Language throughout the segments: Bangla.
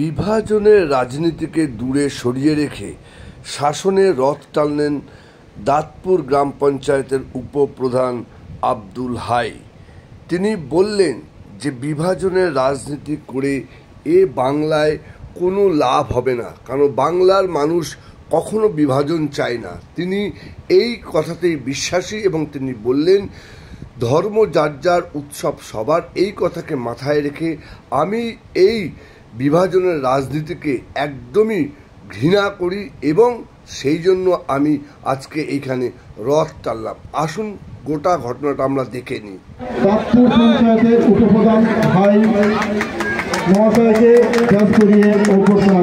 বিভাজনের রাজনীতিকে দূরে সরিয়ে রেখে শাসনে রথ টানলেন দাঁতপুর গ্রাম পঞ্চায়েতের উপপ্রধান আব্দুল হাই। তিনি বললেন যে বিভাজনের রাজনীতি করে এ বাংলায় কোনো লাভ হবে না, কারণ বাংলার মানুষ কখনো বিভাজন চায় না। তিনি এই কথাতেই বিশ্বাসী এবং তিনি বললেন, ধর্ম যার যার উৎসব সবার, এই কথাকে মাথায় রেখে আমি এই বিভাজনের রাজনীতিকে একদমই ঘৃণা করি এবং সেই জন্য আমি আজকে এইখানে রথ টানলাম। আসুন গোটা ঘটনাটা আমরা দেখে নিই। পঞ্চায়েতের উপপ্রধান ভাই মহাশয়কে অভ্যর্থনা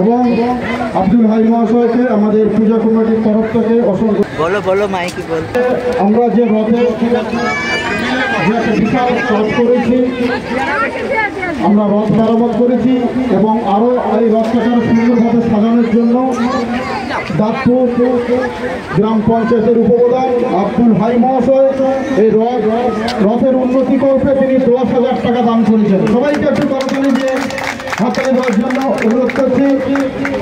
এবং আব্দুল হাই মহাশয়কে আমাদের পূজা কমিটির তরফ থেকে অসংখ্য বলো বলো মাইকি বল। আমরা যে রথে যে করেছি। আমরা রথ মেরামত করেছি এবং আরও এই রথটাকে সুন্দরভাবে সাজানোর জন্য গ্রাম পঞ্চায়েতের উপপ্রধান আব্দুল হাই মহাশয় এই রথ রথের উন্নতি করতে তিনি দশ হাজার টাকা দান করেছেন। সবাইকে একটু করতালি দিয়ে হাততালি দেওয়ার জন্য অনুরোধ করছি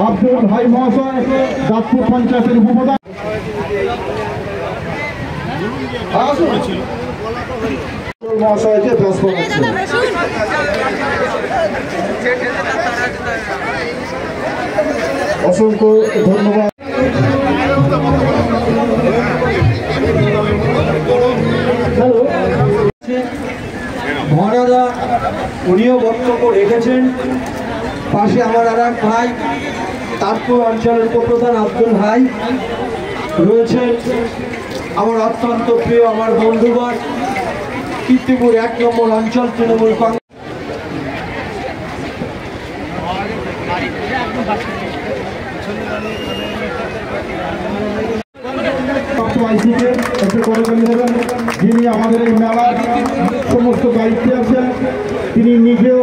আব্দুল হাই মহাশয় দাঁতপুর পঞ্চায়েতের উপপ্রধান। আসুন। করছি অসংখ্য ধন্যবাদ মহারাজা, উনিও বক্তব্য রেখেছেন। পাশে আমার আর এক ভাই তাজপুর অঞ্চলের উপপ্রধান আব্দুল ভাই রয়েছেন। আমার অত্যন্ত প্রিয়, আমার বন্ধুগণ কীর্তিপুর এক নম্বর অঞ্চল তৃণমূল কংগ্রেস। যিনি আমাদের এই মেলার সমস্ত দায়িত্বে আছেন, তিনি নিজেও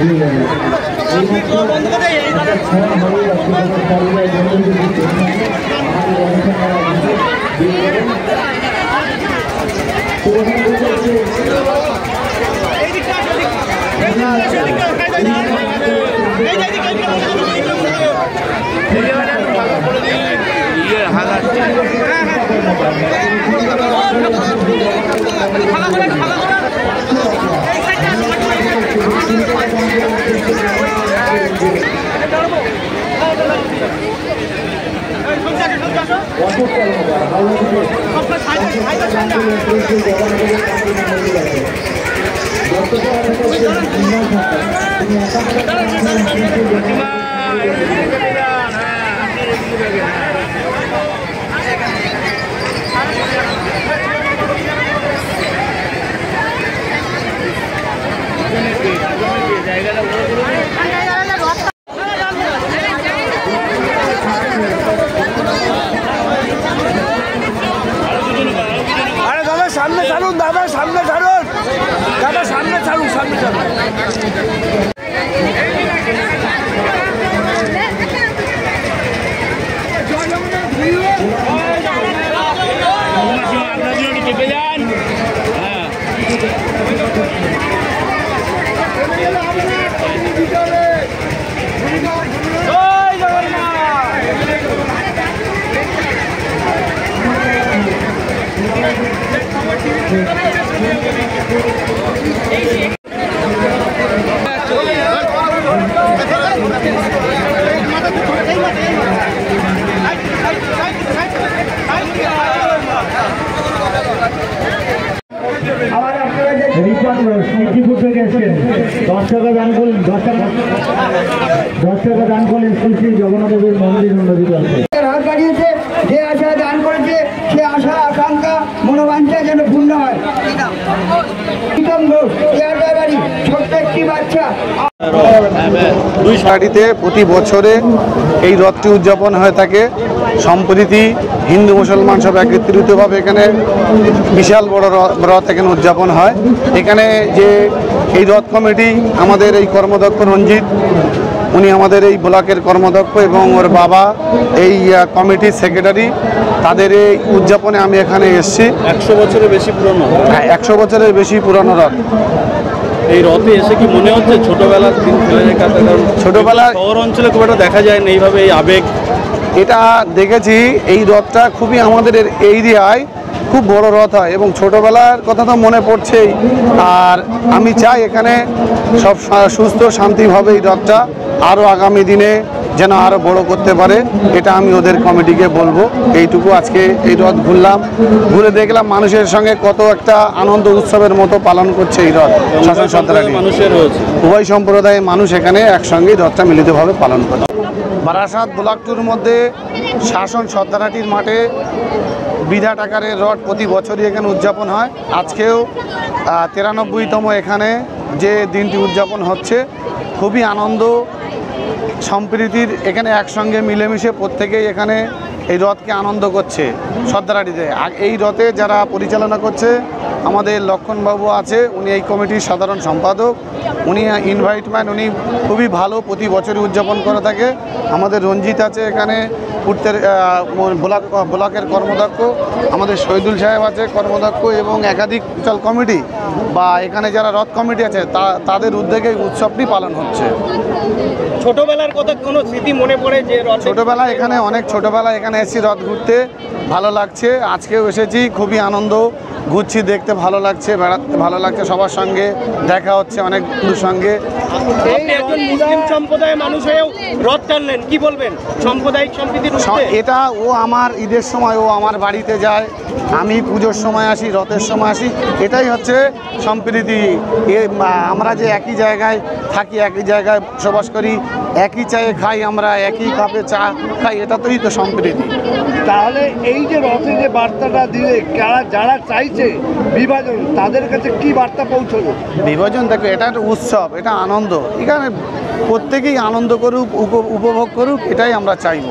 আরে দাদা সামনে ছাড়ুন দাদা সামনে ছাড়ুন। দাদা সামনে ছাড়ুন সামনে ছাড়ুন। স্মৃতিপুর টাকা দান করলেন দশ টাকা দশ টাকা দান করলেন শ্রী মন্দির উন্নতি হাত বাড়িয়েছে যে আশা দান করেছে সে আশা আকাঙ্ক্ষা মনোবাঞ্ছা যেন পূর্ণ হয়। দুই সারিতে প্রতি বছরে এই রথটি উদযাপন হয়ে থাকে। সম্প্রতি হিন্দু মুসলমান সব একত্রিতভাবে এখানে বিশাল বড় রথ এখানে উদযাপন হয়। এখানে যে এই রথ কমিটি আমাদের এই কর্মদক্ষ রঞ্জিত উনি আমাদের এই ব্লকের কর্মদক্ষ এবং ওর বাবা এই কমিটির সেক্রেটারি। তাদের এই উদযাপনে আমি এখানে এসেছি। একশো বছরের বেশি পুরনো? হ্যাঁ একশো বছরের বেশি পুরানো রথ। এই রথে এসে কি মনে হচ্ছে ছোটবেলার দিন ফেলে কাছে কারণ ছোটবেলায়- শহর অঞ্চলে খুব একটা দেখা যায় না এইভাবে এই আবেগ। এটা দেখেছি এই রথটা খুবই আমাদের এর এরিয়ায় খুব বড় রথ হয় এবং ছোটবেলার কথা তো মনে পড়ছেই। আর আমি চাই এখানে সব সুস্থ শান্তিভাবে এই রথটা আরও আগামী দিনে যেন আরও বড় করতে পারে এটা আমি ওদের কমিটিকে বলব। এইটুকু আজকে এই রথ ঘুরলাম। ঘুরে দেখলাম মানুষের সঙ্গে কত একটা আনন্দ উৎসবের মতো পালন করছে এই রথ। শাসন রয়েছে। উভয় সম্প্রদায়ের মানুষ এখানে একসঙ্গে রথটা মিলিতভাবে পালন করে। বারাসাত ব্লক টুর মধ্যে শাসন সর্দারাটির মাঠে বিরাট আকারের রথ প্রতি বছরই এখানে উদযাপন হয়। আজকেও তিরানব্বইতম এখানে যে দিনটি উদযাপন হচ্ছে, খুবই আনন্দ সম্প্রীতির এখানে একসঙ্গে মিলেমিশে প্রত্যেকেই এখানে এই রথকে আনন্দ করছে সর্দারাটিতে। আর এই রথে যারা পরিচালনা করছে, আমাদের লক্ষণবাবু আছে, উনি এই কমিটির সাধারণ সম্পাদক, উনি ইনভাইটম্যান উনি খুবই ভালো প্রতি বছরই উদযাপন করে থাকে। আমাদের রঞ্জিত আছে এখানে পূর্তের ব্লক ব্লকের কর্মদক্ষ আমাদের শহীদুল সাহেব আছে কর্মদক্ষ এবং একাধিক চল কমিটি বা এখানে যারা রথ কমিটি আছে তা তাদের উদ্যোগে এই উৎসবটি পালন হচ্ছে। ছোটবেলার কথা কোনো স্মৃতি মনে পড়ে যে রথে ছোটবেলায় এখানে অনেক ছোটবেলায় এখানে এসেছি রথ ঘুরতে ভালো লাগছে আজকেও এসেছি খুবই আনন্দ ঘুরছি দেখতে ভালো লাগছে বেড়াতে ভালো লাগছে সবার সঙ্গে দেখা হচ্ছে অনেক বন্ধুর সঙ্গে। আপনি একজন মুসলিম সম্প্রদায়ের মানুষ হয়েও রথ টানলেন কি বলবেন? সাম্প্রদায়িক সম্প্রীতির এটা ও আমার ঈদের সময় ও আমার বাড়িতে যায় আমি পুজোর সময় আসি রথের সময় আসি এটাই হচ্ছে সম্প্রীতি। এ আমরা যে একই জায়গায় থাকি একই জায়গায় বসবাস করি একই চায়ে খাই আমরা একই কাপে চা খাই এটাতেই তো সম্প্রীতি। তাহলে এই যে রথে যে বার্তাটা দিলে যারা যারা চাইছে বিভাজন তাদের কাছে কি বার্তা পৌঁছলো? বিভাজন দেখো এটা একটা উৎসব এটা আনন্দ। এখানে প্রত্যেকেই আনন্দ করুক উপ- উপভোগ করুক এটাই আমরা চাইব।